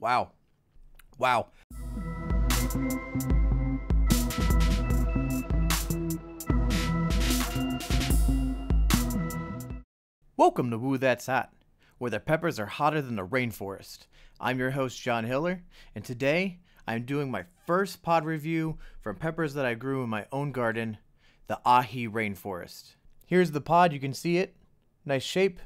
Wow. Wow. Welcome to Whew That's Hot, where the peppers are hotter than the rainforest. I'm your host, Jon Hiller, and today I'm doing my first pod review from peppers that I grew in my own garden, the Aji Rainforest. Here's the pod, you can see it. Nice shape.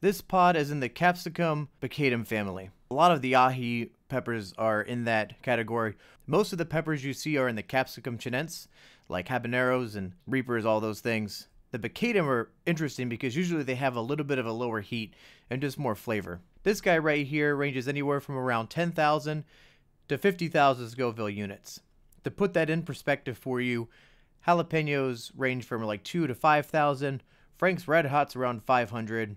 This pod is in the Capsicum baccatum family. A lot of the Aji peppers are in that category. Most of the peppers you see are in the Capsicum chinense, like habaneros and reapers, all those things. The baccatum are interesting because usually they have a little bit of a lower heat and just more flavor. This guy right here ranges anywhere from around 10,000 to 50,000 Scoville units. To put that in perspective for you, jalapenos range from like 2 to 5,000, Frank's Red Hot's around 500,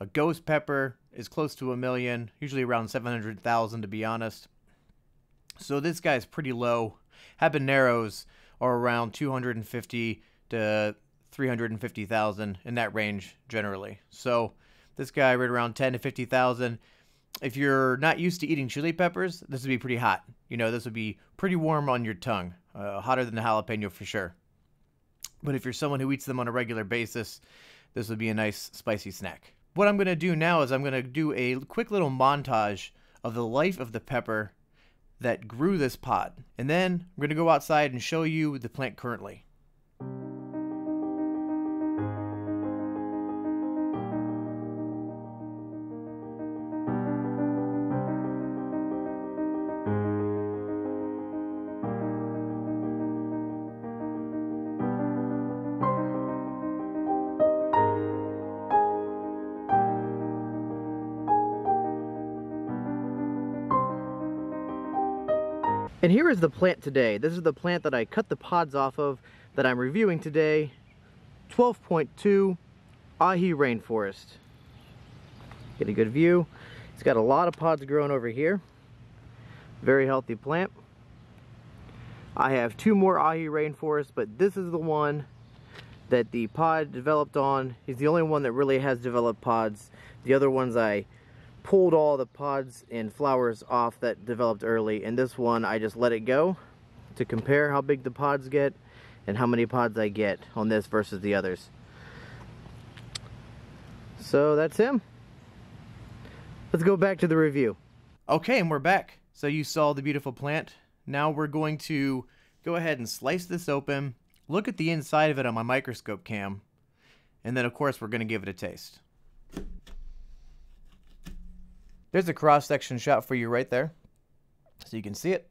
a ghost pepper is close to a million, usually around 700,000 to be honest. So this guy's pretty low. Habaneros are around 250 to 350,000 in that range generally. So this guy right around 10 to 50,000. If you're not used to eating chili peppers, this would be pretty hot. You know, this would be pretty warm on your tongue, uh, hotter than the jalapeno for sure. But if you're someone who eats them on a regular basis, this would be a nice spicy snack. What I'm going to do now is I'm going to do a quick little montage of the life of the pepper that grew this pod. And then I'm going to go outside and show you the plant currently. And here is the plant today. This is the plant that I cut the pods off of that I'm reviewing today. 12.2 Aji Rainforest. Get a good view. It's got a lot of pods growing over here. Very healthy plant. I have two more Aji Rainforest, but this is the one that the pod developed on. He's the only one that really has developed pods. The other ones I pulled all the pods and flowers off that developed early and this one I just let it go to compare how big the pods get and how many pods I get on this versus the others. So that's him. Let's go back to the review. Okay, and we're back. So you saw the beautiful plant. Now we're going to go ahead and slice this open, look at the inside of it on my microscope cam, and then of course we're going to give it a taste. There's a cross-section shot for you right there. So you can see it.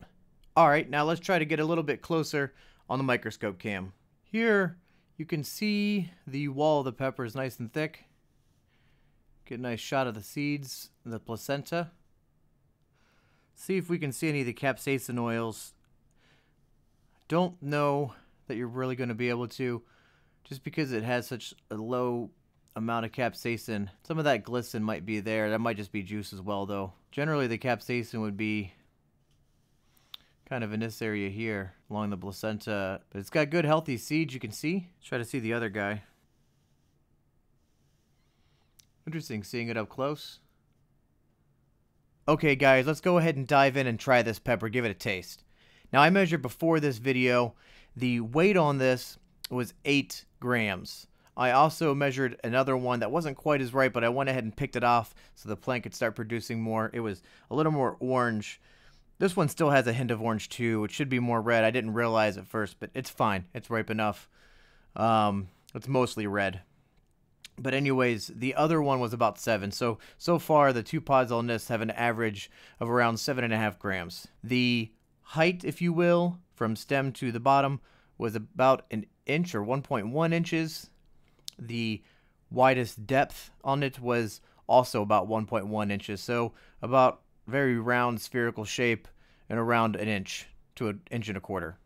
Alright, now let's try to get a little bit closer on the microscope cam. Here, you can see the wall of the pepper is nice and thick. Get a nice shot of the seeds, the placenta. See if we can see any of the capsaicin oils. Don't know that you're really going to be able to, just because it has such a low amount of capsaicin. Some of that glycine might be there. That might just be juice as well, though. Generally, the capsaicin would be kind of in this area here along the placenta. But it's got good, healthy seeds, you can see. Let's try to see the other guy. Interesting seeing it up close. Okay, guys, let's go ahead and dive in and try this pepper. Give it a taste. Now, I measured before this video. The weight on this was 8 grams. I also measured another one that wasn't quite as ripe, but I went ahead and picked it off so the plant could start producing more. It was a little more orange. This one still has a hint of orange too. It should be more red. I didn't realize at first, but it's fine. It's ripe enough. Um, it's mostly red. But anyways, the other one was about seven. So so far, the two pods on this have an average of around seven and a half grams. The height, if you will, from stem to the bottom was about an inch or 1.1 inches. The widest depth on it was also about 1.1 inches, so about very round spherical shape and around an inch to an inch and a quarter.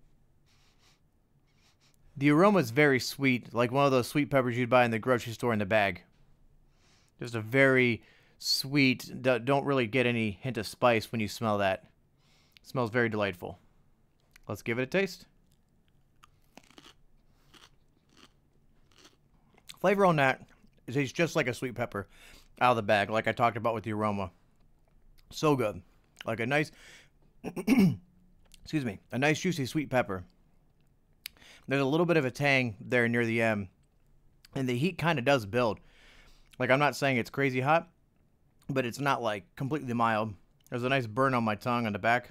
The aroma is very sweet, like one of those sweet peppers you'd buy in the grocery store in the bag. Just a very sweet, don't really get any hint of spice when you smell that. It smells very delightful. Let's give it a taste. Flavor on that is just like a sweet pepper out of the bag, like I talked about with the aroma. So good. Like a nice, excuse me, a nice juicy sweet pepper. There's a little bit of a tang there near the end, and the heat kind of does build. Like I'm not saying it's crazy hot, but it's not like completely mild. There's a nice burn on my tongue on the back.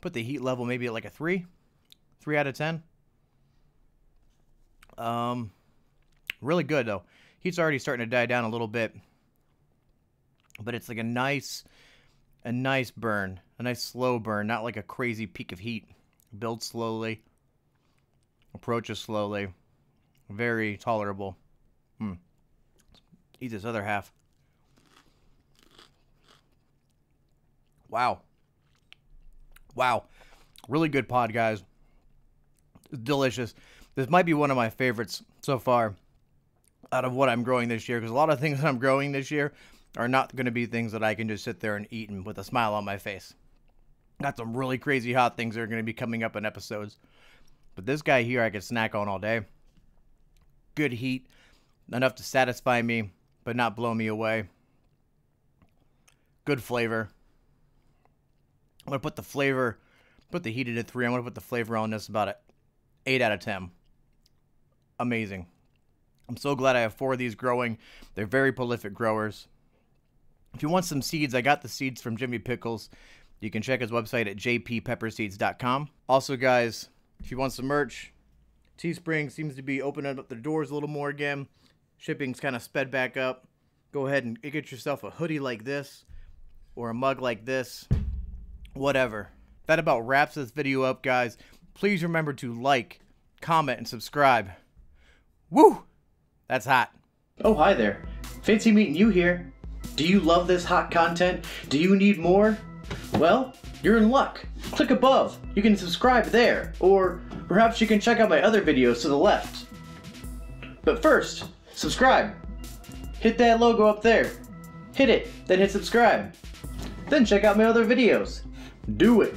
Put the heat level maybe at like a three, three out of ten. Um, really good though. Heat's already starting to die down a little bit, but it's like a nice, a nice burn, a nice slow burn, not like a crazy peak of heat. Build slowly, approaches slowly, very tolerable. Hmm. Eat this other half. Wow. Wow. Really good pod, guys. Delicious. This might be one of my favorites so far out of what I'm growing this year because a lot of things that I'm growing this year are not going to be things that I can just sit there and eat and with a smile on my face. Got some really crazy hot things that are going to be coming up in episodes. But this guy here I could snack on all day. Good heat, enough to satisfy me, but not blow me away. Good flavor. I'm going to put the flavor, put the heat at a 3. I'm going to put the flavor on this about an 8 out of 10. Amazing. I'm so glad I have four of these growing. They're very prolific growers. If you want some seeds, I got the seeds from Jimmy Pickles. You can check his website at jppepperseeds.com. Also, guys, if you want some merch, Teespring seems to be opening up the doors a little more again. Shipping's kind of sped back up. Go ahead and get yourself a hoodie like this or a mug like this whatever. That about wraps this video up, guys. Please remember to like, comment, and subscribe. Woo! That's hot. Oh, hi there. Fancy meeting you here. Do you love this hot content? Do you need more? Well, you're in luck. Click above. You can subscribe there. Or perhaps you can check out my other videos to the left. But first, subscribe. Hit that logo up there. Hit it, then hit subscribe. Then check out my other videos. Do it.